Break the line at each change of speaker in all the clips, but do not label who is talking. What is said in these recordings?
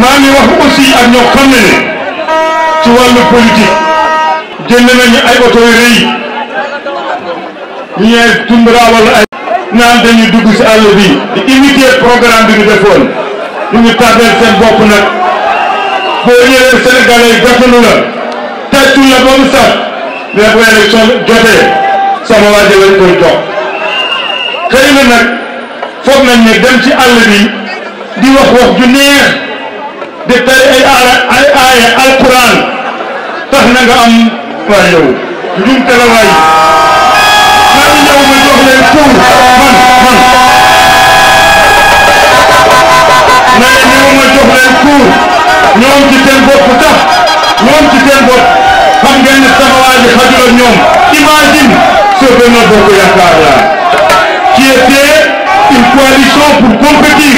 maa ngi wax aussi ak ñoo xam ne ne ci wàllu politique jënd nañu ay oto yu rëy ñu ñëw Tumbra wala ay naan dañuy dugg si àll bi di imiter programme bi ñu defoon ñu ngi tardeel seen bopp nag boo ñëwee Sénégalais yi gàttalu la tàccu la ba mu sax mais bu élection jotee sama waa ji lañ koy jox xëy na nag foog nañ ne dem ci àll bi di wax wax ju neex di tari ay aaya ay aaya alquran tax na nga am waa yow njumte la waay maa ngi ñëw ma jox leen pour man man na leen ñëw ma jox leen pour ñoom ci seen bopp tax ñoom ci seen bopp xam ngeen ne sama waa ji xajul ak ñoom imagine soo benn bokk yaakaar la qui était une coalition pour compétir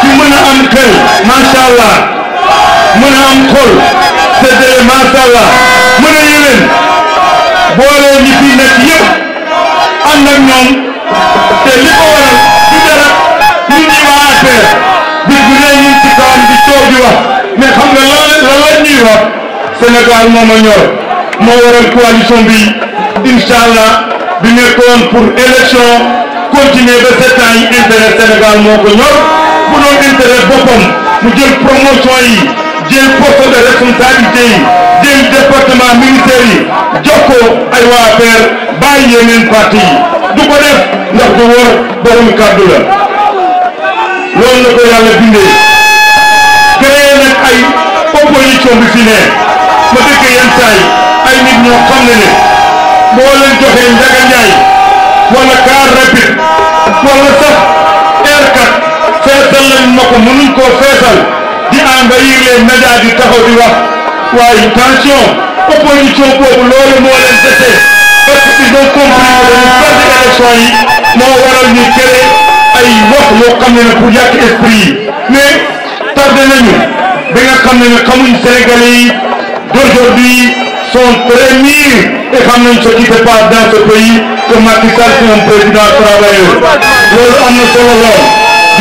ci mën a am xel macha allah mën a am xol séddale macha allah mën a yéwén boole ñi fi nekk yëpp ànd ak ñoom te li ko waral du dara ñun ñi waa APR bis bu ne ñun ci kawam di toog di wax mais xam nga lan la lan la ñuy wax. Sénégal moo ma ñor moo waral coalition bi incha allah bi nekkoon pour élection continuer ba sept ans yi intérêt Sénégal moo ko ñor bu doon intérêt boppam mu jël promotion yi jël poste de responsabilité yi jël département ministère yi jox ko ay waa affaire bàyyi yeneen parti yi du ko def ndax du wor borom kàddu la loolu la ko yàlla bindee créé nag ay opposition bi fi ne ma dëkk yenn saa yi ay nit ñoo xam ne ne boo leen joxee Njaga Njaay wala car rapide wala sax aircat feesal lañ ma ko mënuñ koo feesal di envahir les médias di taxaw di wax waaye tension opposition boobu loolu moo leen dese parce que ils ont compris que dañu perdre élection yi moo waral ñu créé ay wax yoo xam ne ne pour yàq esprit yi mais tardé nañu ba nga xam ne ne xamuñ Sénégalais yi d'aujourd'hui sont très mûrs et xam nañ ce qui se passe dans ce pays que Macky Sall c'est un président travailleur loolu am na solo lool